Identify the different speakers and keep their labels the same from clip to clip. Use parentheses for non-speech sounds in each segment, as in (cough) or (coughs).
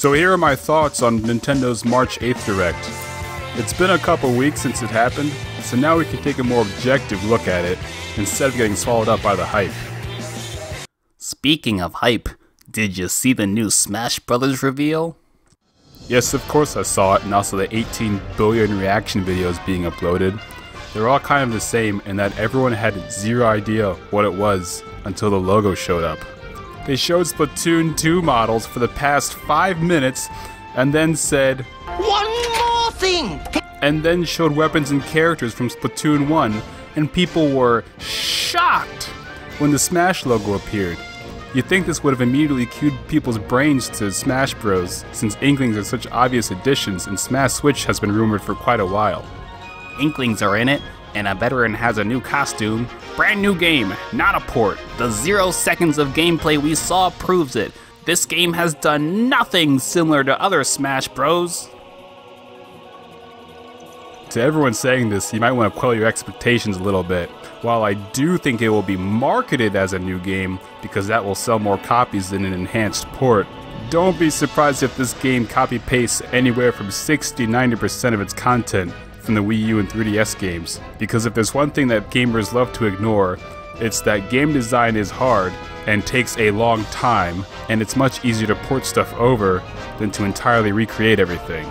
Speaker 1: So here are my thoughts on Nintendo's March 8th Direct. It's been a couple weeks since it happened, so now we can take a more objective look at it instead of getting swallowed up by the hype.
Speaker 2: Speaking of hype, did you see the new Smash Brothers reveal?
Speaker 1: Yes, of course I saw it, and also the 18 billion reaction videos being uploaded. They're all kind of the same in that everyone had zero idea what it was until the logo showed up. They showed Splatoon 2 models for the past 5 minutes and then said,
Speaker 3: One more thing!
Speaker 1: And then showed weapons and characters from Splatoon 1, and people were shocked when the Smash logo appeared. You'd think this would have immediately cued people's brains to Smash Bros, since Inklings are such obvious additions, and Smash Switch has been rumored for quite a while.
Speaker 2: Inklings are in it, and a veteran has a new costume. Brand new game, not a port. The zero seconds of gameplay we saw proves it. This game has done nothing similar to other Smash Bros.
Speaker 1: To everyone saying this, you might want to quell your expectations a little bit. While I do think it will be marketed as a new game, because that will sell more copies than an enhanced port, don't be surprised if this game copy pastes anywhere from 60 90% of its content from the Wii U and 3DS games. Because if there's one thing that gamers love to ignore, it's that game design is hard and takes a long time, and it's much easier to port stuff over than to entirely recreate everything.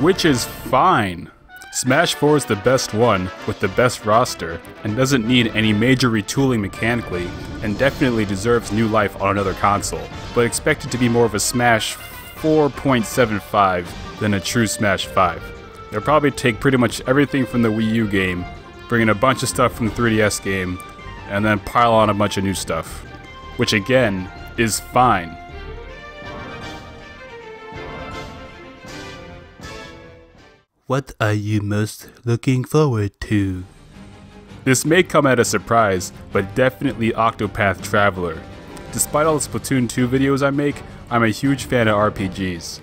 Speaker 1: Which is fine. Smash 4 is the best one, with the best roster, and doesn't need any major retooling mechanically, and definitely deserves new life on another console, but expect it to be more of a Smash 4.75 than a true Smash 5. They'll probably take pretty much everything from the Wii U game, bring in a bunch of stuff from the 3DS game, and then pile on a bunch of new stuff. Which again, is fine.
Speaker 2: What are you most looking forward to?
Speaker 1: This may come at a surprise, but definitely Octopath Traveler. Despite all the Splatoon 2 videos I make, I'm a huge fan of RPGs.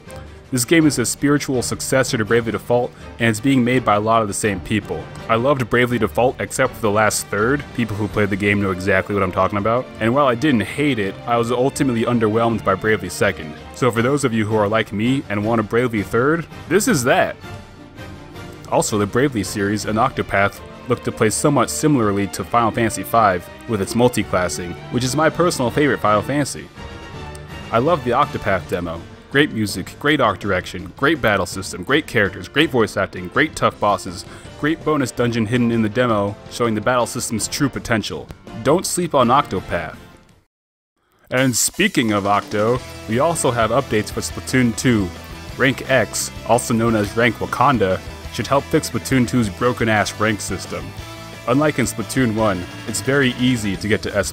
Speaker 1: This game is a spiritual successor to Bravely Default, and it's being made by a lot of the same people. I loved Bravely Default except for the last third. People who played the game know exactly what I'm talking about. And while I didn't hate it, I was ultimately underwhelmed by Bravely Second. So for those of you who are like me and want a Bravely Third, this is that. Also, the Bravely series and Octopath look to play somewhat similarly to Final Fantasy V with its multi-classing, which is my personal favorite Final Fantasy. I love the Octopath demo. Great music, great art direction, great battle system, great characters, great voice acting, great tough bosses, great bonus dungeon hidden in the demo showing the battle system's true potential. Don't sleep on Octopath. And speaking of Octo, we also have updates for Splatoon 2. Rank X, also known as Rank Wakanda, should help fix Splatoon 2's broken ass rank system. Unlike in Splatoon 1, it's very easy to get to S+.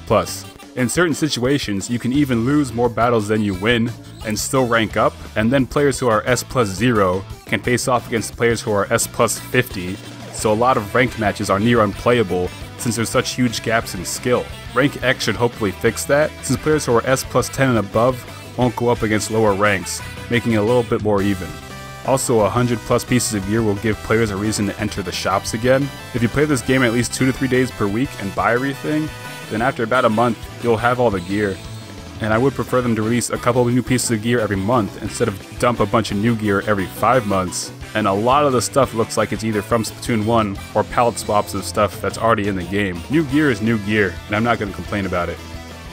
Speaker 1: In certain situations, you can even lose more battles than you win and still rank up, and then players who are S plus 0 can face off against players who are S plus 50, so a lot of ranked matches are near unplayable since there's such huge gaps in skill. Rank X should hopefully fix that, since players who are S plus 10 and above won't go up against lower ranks, making it a little bit more even. Also, 100 plus pieces of gear will give players a reason to enter the shops again. If you play this game at least 2 to 3 days per week and buy everything, then after about a month, you'll have all the gear. And I would prefer them to release a couple of new pieces of gear every month instead of dump a bunch of new gear every 5 months. And a lot of the stuff looks like it's either from Splatoon 1 or palette swaps of stuff that's already in the game. New gear is new gear, and I'm not going to complain about it.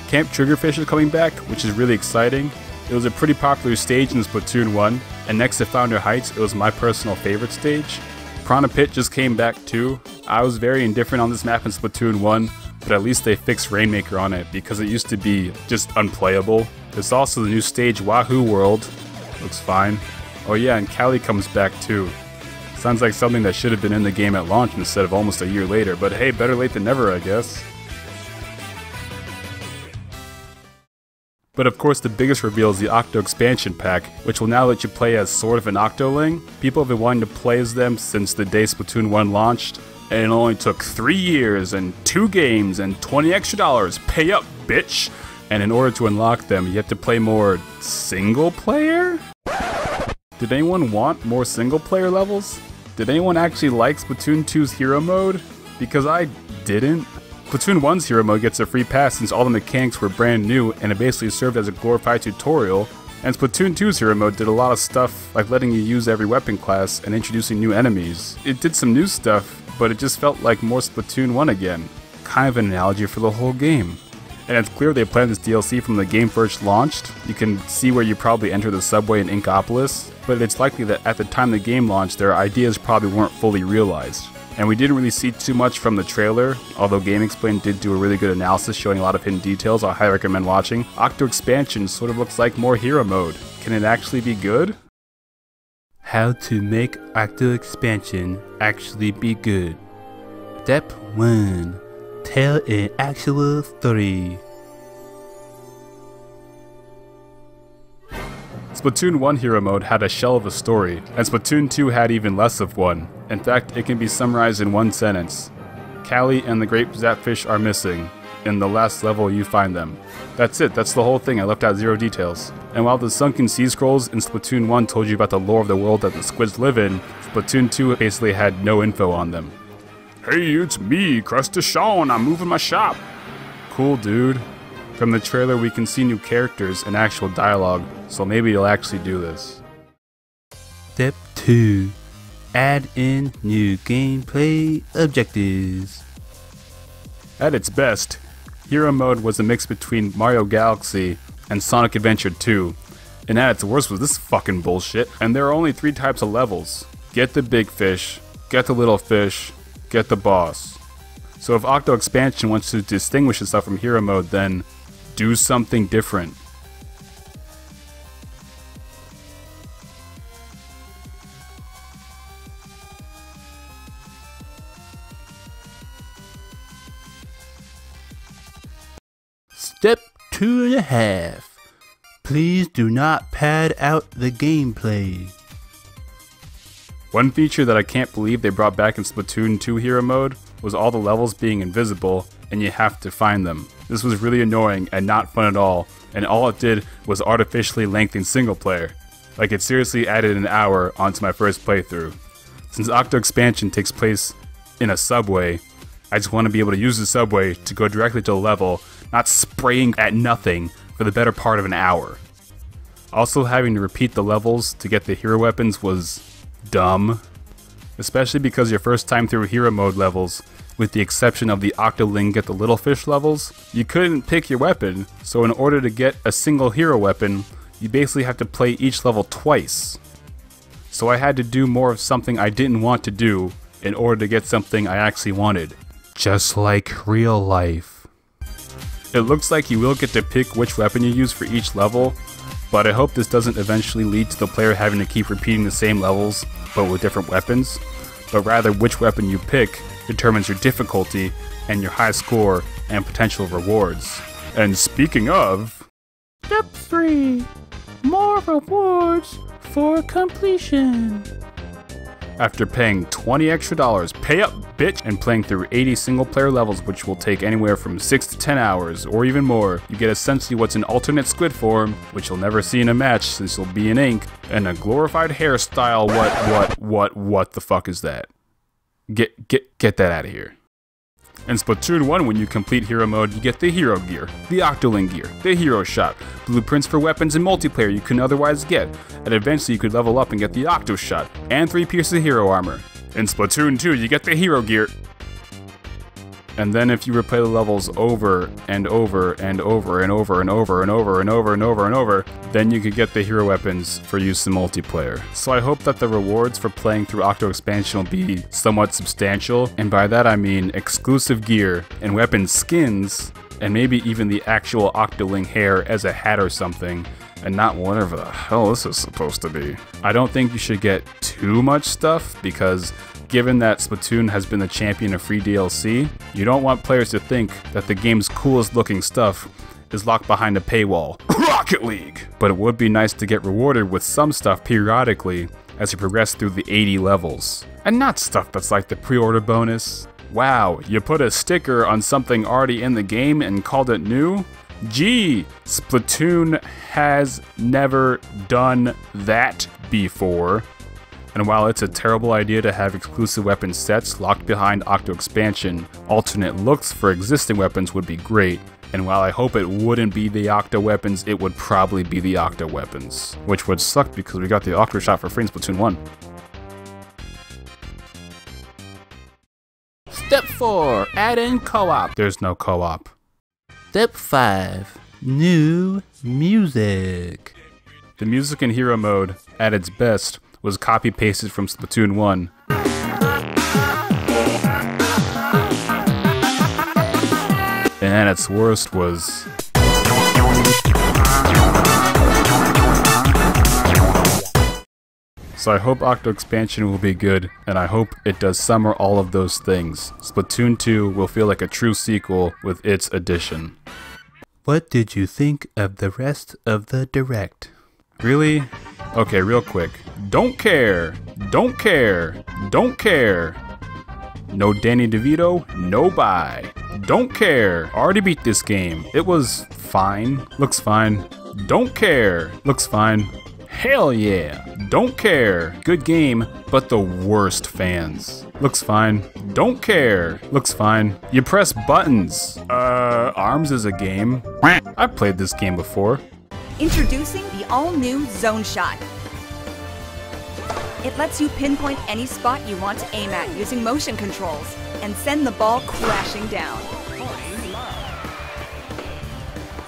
Speaker 1: Camp Triggerfish is coming back, which is really exciting. It was a pretty popular stage in Splatoon 1, and next to Flounder Heights, it was my personal favorite stage. Piranha Pit just came back too. I was very indifferent on this map in Splatoon 1, but at least they fixed Rainmaker on it because it used to be just unplayable. There's also the new stage Wahoo World. Looks fine. Oh yeah, and Callie comes back too. Sounds like something that should have been in the game at launch instead of almost a year later, but hey, better late than never, I guess. But of course, the biggest reveal is the Octo expansion pack, which will now let you play as sort of an Octoling. People have been wanting to play as them since the day Splatoon 1 launched, and it only took 3 years and 2 games and 20 extra dollars. Pay up, bitch! And in order to unlock them, you have to play more single player? Did anyone want more single player levels? Did anyone actually like Splatoon 2's hero mode? Because I didn't. Splatoon 1's hero mode gets a free pass since all the mechanics were brand new and it basically served as a glorified tutorial, And Splatoon 2's Hero Mode did a lot of stuff like letting you use every weapon class and introducing new enemies. It did some new stuff, but it just felt like more Splatoon 1 again. Kind of an analogy for the whole game. And it's clear they planned this DLC from the game first launched. You can see where you probably enter the subway in Inkopolis, but it's likely that at the time the game launched, their ideas probably weren't fully realized. And we didn't really see too much from the trailer, although GameXplain did do a really good analysis showing a lot of hidden details I highly recommend watching. Octo Expansion sort of looks like more hero mode. Can it actually be good? How to make Octo Expansion actually be good. Step 1. Tell an actual story. Splatoon 1 Hero Mode had a shell of a story, and Splatoon 2 had even less of one. In fact, it can be summarized in one sentence. Callie and the Great Zapfish are missing. In the last level, you find them. That's it, that's the whole thing, I left out zero details. And while the Sunken Sea Scrolls in Splatoon 1 told you about the lore of the world that the squids live in, Splatoon 2 basically had no info on them. Hey, it's me, Crusty Sean, I'm moving my shop. Cool, dude. From the trailer, we can see new characters and actual dialogue, so maybe you'll actually do this. Step 2 Add in new gameplay objectives. At its best, Hero Mode was a mix between Mario Galaxy and Sonic Adventure 2. And at its worst was this fucking bullshit. And there are only three types of levels get the big fish, get the little fish, get the boss. So if Octo Expansion wants to distinguish itself from Hero Mode, then do something different. Two and a half. Please do not pad out the gameplay. One feature that I can't believe they brought back in Splatoon 2 Hero Mode was all the levels being invisible and you have to find them. This was really annoying and not fun at all, and all it did was artificially lengthen single player. Like it seriously added an hour onto my first playthrough. Since Octo Expansion takes place in a subway, I just want to be able to use the subway to go directly to a level, not spraying at nothing for the better part of an hour. Also having to repeat the levels to get the hero weapons was dumb. Especially because your first time through hero mode levels, with the exception of the Octoling get the little fish levels, you couldn't pick your weapon, so in order to get a single hero weapon, you basically have to play each level twice. So I had to do more of something I didn't want to do in order to get something I actually wanted. Just like real life. It looks like you will get to pick which weapon you use for each level, but I hope this doesn't eventually lead to the player having to keep repeating the same levels, but with different weapons, but rather which weapon you pick determines your difficulty and your high score and potential rewards. And speaking of,
Speaker 4: Step 3 More rewards for completion.
Speaker 1: After paying 20 extra dollars, pay up, bitch, and playing through 80 single player levels, which will take anywhere from 6 to 10 hours, or even more, you get essentially what's an alternate squid form, which you'll never see in a match since you'll be in ink, and a glorified hairstyle. What, what, what, what the fuck is that? Get, get, get that out of here. In Splatoon 1, when you complete Hero Mode, you get the Hero Gear, the Octoling Gear, the Hero Shot, blueprints for weapons and multiplayer you couldn't otherwise get, and eventually you could level up and get the Octo Shot, and 3 pieces of Hero Armor. In Splatoon 2, you get the Hero Gear. And then if you replay the levels over and over and over and over and over and over and over and over and over, then you could get the hero weapons for use in multiplayer. So I hope that the rewards for playing through Octo Expansion will be somewhat substantial, and by that I mean exclusive gear and weapon skins, and maybe even the actual Octoling hair as a hat or something, and not whatever the hell this is supposed to be. I don't think you should get too much stuff because given that Splatoon has been the champion of free DLC, you don't want players to think that the game's coolest looking stuff is locked behind a paywall. (coughs) Rocket League! But it would be nice to get rewarded with some stuff periodically as you progress through the 80 levels. And not stuff that's like the pre-order bonus. Wow, you put a sticker on something already in the game and called it new? Gee, Splatoon has never done that before. And while it's a terrible idea to have exclusive weapon sets locked behind Octo Expansion, alternate looks for existing weapons would be great, And while I hope it wouldn't be the Octo Weapons, it would probably be the Octo Weapons. Which would suck because we got the Octo Shot for free in Splatoon 1.
Speaker 2: Step 4 Add in co op.
Speaker 1: There's no co-op.
Speaker 2: Step 5 New music.
Speaker 1: The music in Hero Mode, at its best, was copy-pasted from Splatoon 1. And at its worst was... So I hope Octo Expansion will be good, and I hope it does summer all of those things. Splatoon 2 will feel like a true sequel with its addition.
Speaker 2: What did you think of the rest of the direct?
Speaker 1: Really? Okay, real quick. Don't care. Don't care. Don't care. No Danny DeVito, no buy. Don't care. Already beat this game. It was fine. Looks fine. Don't care. Looks fine. Hell yeah. Don't care. Good game, but the worst fans. Looks fine. Don't care. Looks fine. You press buttons. Uh, ARMS is a game. I've played this game before.
Speaker 5: Introducing all-new Zone Shot. It lets you pinpoint any spot you want to aim at using motion controls and send the ball crashing down.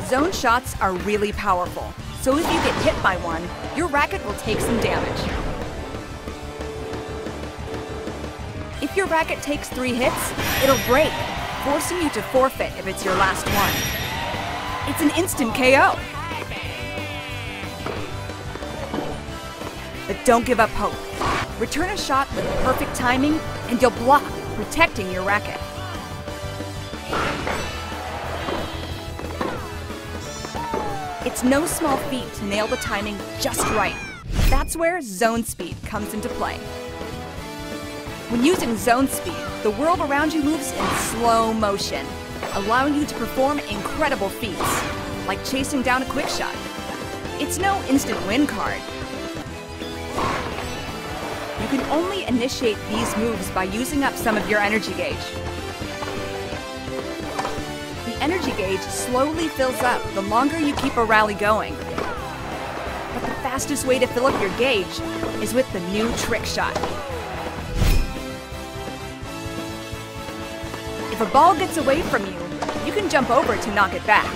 Speaker 5: Zone shots are really powerful, so if you get hit by one, your racket will take some damage. If your racket takes three hits, it'll break, forcing you to forfeit if it's your last one. It's an instant KO. Don't give up hope. Return a shot with perfect timing, and you'll block, protecting your racket. It's no small feat to nail the timing just right. That's where zone speed comes into play. When using zone speed, the world around you moves in slow motion, allowing you to perform incredible feats, like chasing down a quick shot. It's no instant win card, you can only initiate these moves by using up some of your energy gauge. The energy gauge slowly fills up the longer you keep a rally going. But the fastest way to fill up your gauge is with the new trick shot. If a ball gets away from you, you can jump over to knock it back.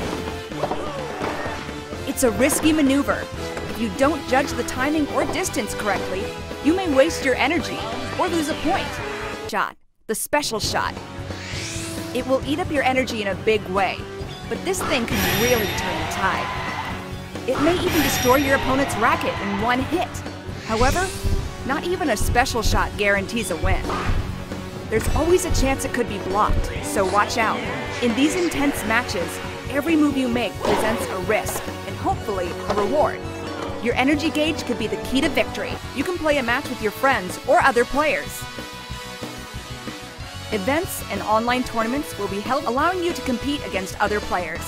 Speaker 5: It's a risky maneuver. If you don't judge the timing or distance correctly, you may waste your energy or lose a point. Shot, the special shot. It will eat up your energy in a big way, but this thing can really turn the tide. It may even destroy your opponent's racket in one hit. However, not even a special shot guarantees a win. There's always a chance it could be blocked, so watch out. In these intense matches, every move you make presents a risk and hopefully a reward. Your energy gauge could be the key to victory. You can play a match with your friends or other players. Events and online tournaments will be held allowing you to compete against other players.